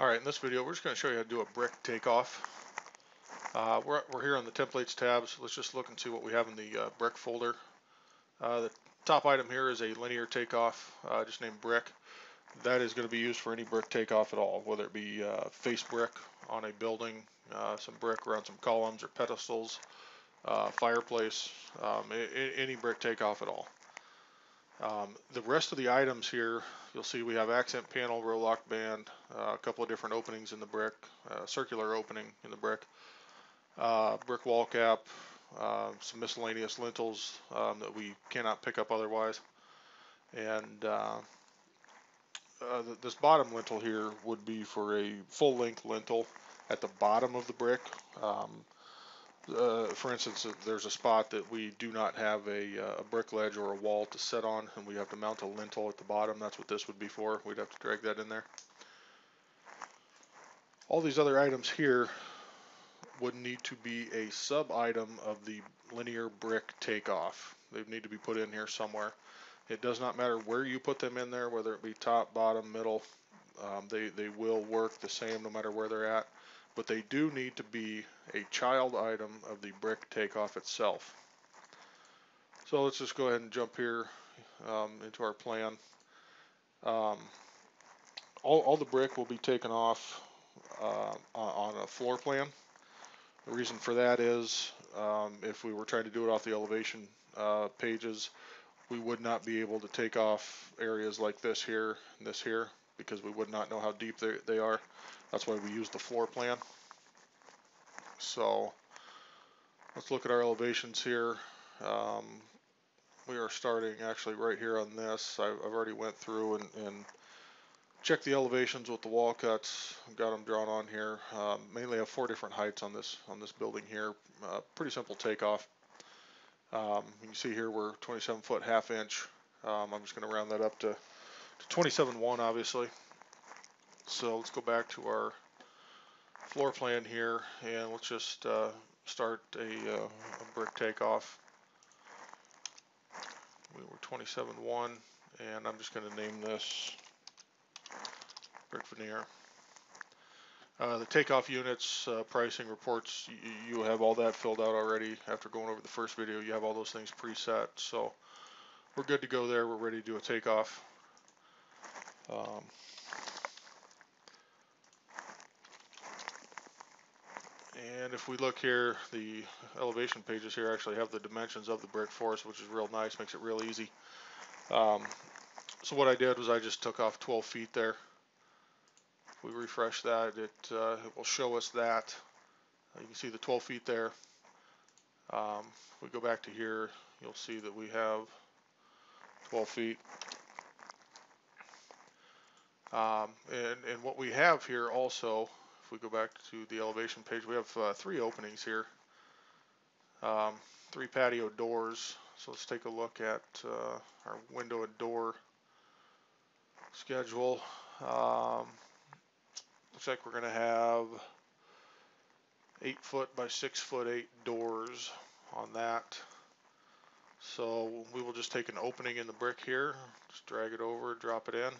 Alright, in this video we're just going to show you how to do a brick takeoff. Uh, we're, we're here on the templates tab, so let's just look and see what we have in the uh, brick folder. Uh, the top item here is a linear takeoff, uh, just named brick. That is going to be used for any brick takeoff at all, whether it be uh, face brick on a building, uh, some brick around some columns or pedestals, fireplace, um, any brick takeoff at all. Um, the rest of the items here, you'll see we have accent panel, row lock band, uh, a couple of different openings in the brick, uh, circular opening in the brick, uh, brick wall cap, uh, some miscellaneous lintels um, that we cannot pick up otherwise. And uh, uh, th this bottom lintel here would be for a full length lintel at the bottom of the brick. Um, uh, for instance, there's a spot that we do not have a, uh, a, brick ledge or a wall to set on, and we have to mount a lintel at the bottom. That's what this would be for. We'd have to drag that in there. All these other items here would need to be a sub-item of the linear brick takeoff. They need to be put in here somewhere. It does not matter where you put them in there, whether it be top, bottom, middle. Um, they, they will work the same no matter where they're at but they do need to be a child item of the brick takeoff itself. So let's just go ahead and jump here um, into our plan. Um, all, all, the brick will be taken off uh, on a floor plan. The reason for that is um, if we were trying to do it off the elevation uh, pages, we would not be able to take off areas like this here this here because we would not know how deep they, they are. That's why we use the floor plan. So let's look at our elevations here. Um, we are starting actually right here on this. I've, I've already went through and, and, checked the elevations with the wall cuts. I've got them drawn on here. Um, mainly have four different heights on this on this building here. Uh, pretty simple takeoff. Um, you can see here we're 27 foot half inch. Um, I'm just going to round that up to, to 27.1 obviously. So let's go back to our floor plan here and let's just uh, start a, uh, a, brick takeoff. We were 27.1 and I'm just going to name this brick veneer. Uh, the takeoff units, uh, pricing reports, you, you have all that filled out already after going over the first video. You have all those things preset. So we're good to go there. We're ready to do a takeoff. Um, And if we look here, the elevation pages here actually have the dimensions of the brick for us, which is real nice, makes it real easy. Um, so what I did was I just took off 12 feet there. If we refresh that, it, uh, it will show us that. You can see the 12 feet there. Um, if we go back to here, you'll see that we have 12 feet. Um, and, and what we have here also if we go back to the elevation page, we have uh, three openings here, um, three patio doors. So let's take a look at uh, our window and door schedule. Um, looks like we're going to have eight foot by six foot eight doors on that. So we will just take an opening in the brick here, just drag it over, drop it in.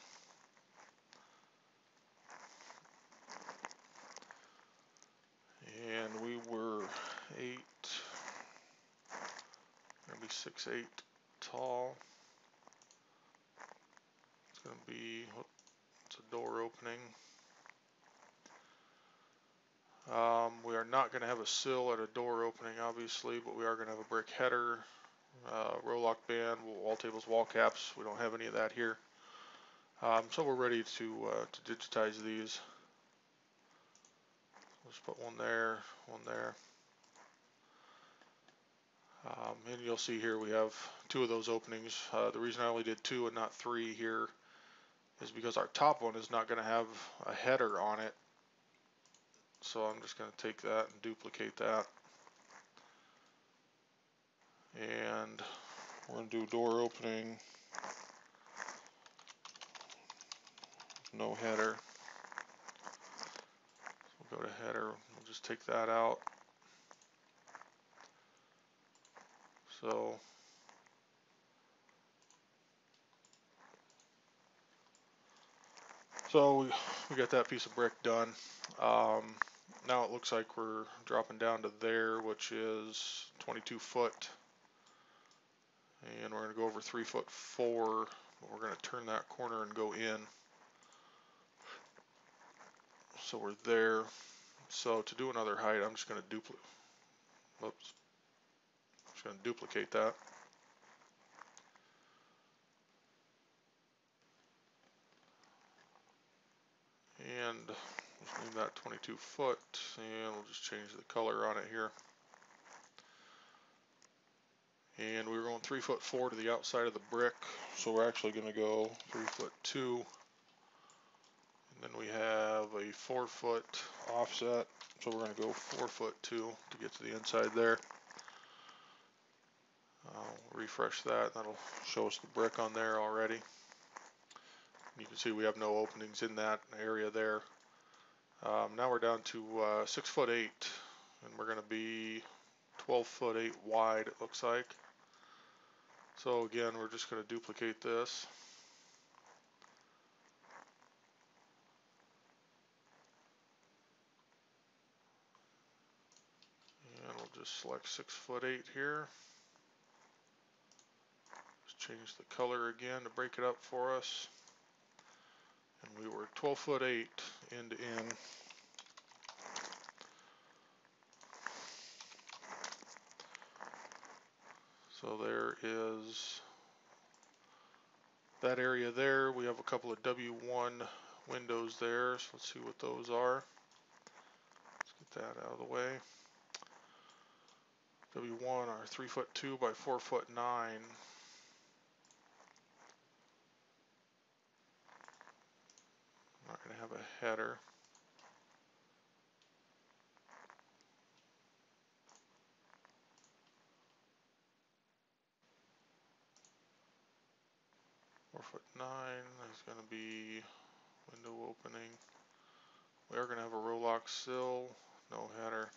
And we were eight, gonna be six eight tall. It's gonna be it's a door opening. Um, we are not going to have a sill at a door opening, obviously, but we are going to have a brick header, uh, row lock band, wall tables, wall caps. We don't have any of that here. Um, so we're ready to, uh, to digitize these. Let's put one there, one there. Um, and you'll see here we have two of those openings. Uh, the reason I only did two and not three here is because our top one is not going to have a header on it. So I'm just going to take that and duplicate that. And we're going to do door opening, no header go to header, we'll just take that out. So So we got that piece of brick done. Um, now it looks like we're dropping down to there, which is 22 foot. And we're going to go over 3 foot 4. We're going to turn that corner and go in. So we're there. So to do another height, I'm just going to duplicate. Oops. I'm just going to duplicate that. And let's name that 22 foot. And we'll just change the color on it here. And we were going 3 foot 4 to the outside of the brick. So we're actually going to go 3 foot 2 then we have a four foot offset, so we're going to go four foot two to get to the inside there. I'll refresh that, that'll show us the brick on there already. You can see we have no openings in that area there. Um, now we're down to uh, six foot eight, and we're going to be 12 foot eight wide. It looks like. So again, we're just going to duplicate this. And we'll just select six foot eight here. Let's change the color again to break it up for us and we were 12 foot 8 end to end. So there is that area there. We have a couple of W1 windows there, so let's see what those are. Let's get that out of the way. W1 are 3 foot 2 by 4 foot 9. I'm not going to have a header. Four foot nine is going to be window opening. We are going to have a row lock sill, no header.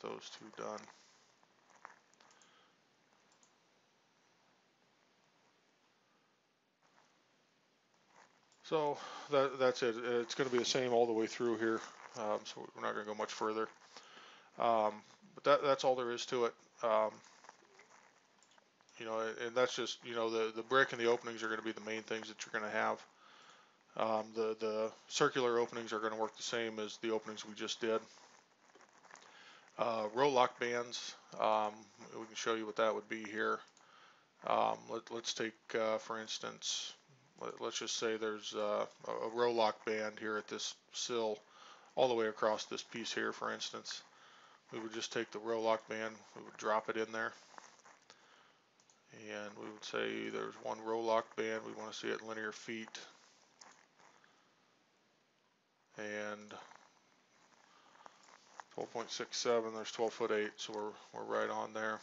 Those two done. So that, that's it. It's going to be the same all the way through here. Um, so we're not going to go much further. Um, but that, that's all there is to it. Um, you know, and that's just, you know, the, the brick and the openings are going to be the main things that you're going to have. Um, the, the circular openings are going to work the same as the openings we just did. Uh, Rowlock bands, um, we can show you what that would be here. Um, let, us take, uh, for instance, let, us just say there's uh, a Rowlock band here at this sill all the way across this piece here, for instance. We would just take the Rowlock band, we would drop it in there, and we would say there's one Rowlock band, we want to see it in linear feet, and 12.67, there's 12 foot 8, so we're, we're right on there.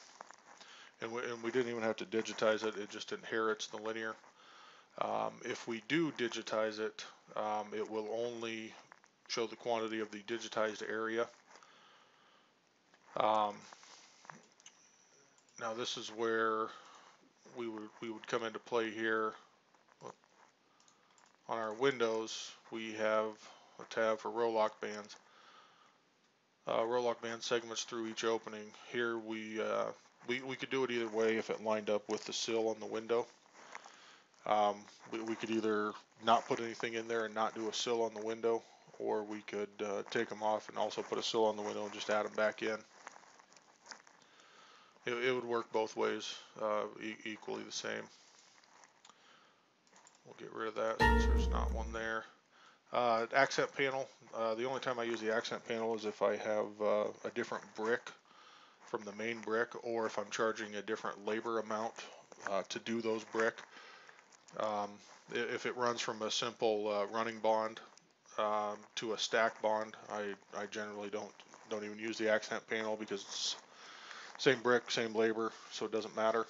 And we, and we didn't even have to digitize it, it just inherits the linear. Um, if we do digitize it, um, it will only show the quantity of the digitized area. Um, now this is where we would we would come into play here. On our windows, we have a tab for row lock bands uh, Rowlock band segments through each opening. Here we, uh, we, we could do it either way if it lined up with the sill on the window. Um, we, we, could either not put anything in there and not do a sill on the window, or we could uh, take them off and also put a sill on the window and just add them back in. It, it would work both ways, uh, e equally the same. We'll get rid of that since there's not one there. Uh, accent panel, uh, the only time I use the accent panel is if I have uh, a different brick from the main brick or if I'm charging a different labor amount uh, to do those brick. Um, if it runs from a simple uh, running bond um, to a stack bond, I, I generally don't don't even use the accent panel because it's same brick, same labor, so it doesn't matter.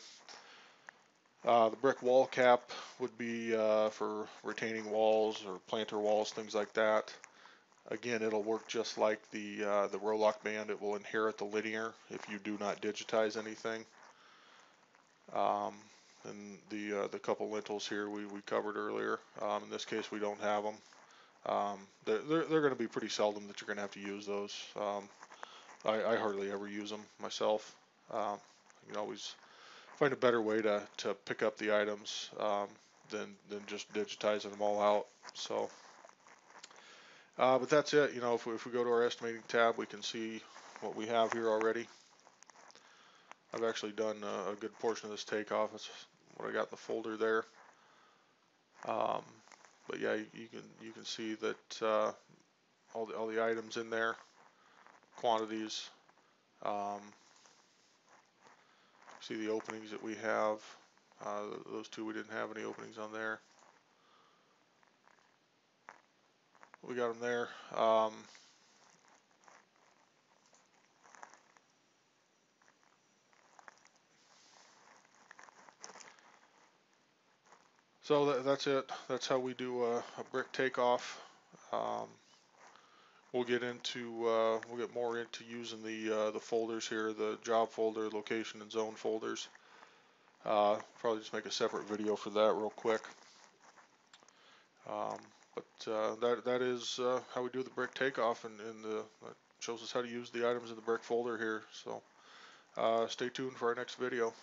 Uh, the brick wall cap would be uh, for retaining walls or planter walls, things like that. Again, it'll work just like the uh, the Rowlock band. It will inherit the linear if you do not digitize anything. Um, and the uh, the couple lintels here we, we covered earlier. Um, in this case, we don't have them. Um, they're they're, they're going to be pretty seldom that you're going to have to use those. Um, I, I hardly ever use them myself. Um, you can always find a better way to, to pick up the items um, than than just digitizing them all out. So. Uh, but that's it. You know, if we, if we go to our estimating tab, we can see what we have here already. I've actually done a, a good portion of this takeoff. That's what I got in the folder there. Um, but yeah, you, you can you can see that uh, all the all the items in there, quantities. Um, see the openings that we have. Uh, those two we didn't have any openings on there. we got them there. Um, so that, that's it. That's how we do a, a brick takeoff. Um, we'll get into uh, we'll get more into using the uh, the folders here, the job folder, location, and zone folders. Uh, probably just make a separate video for that real quick. Um, but uh, that that is uh, how we do the brick takeoff, and, the, shows us how to use the items in the brick folder here. So uh, stay tuned for our next video.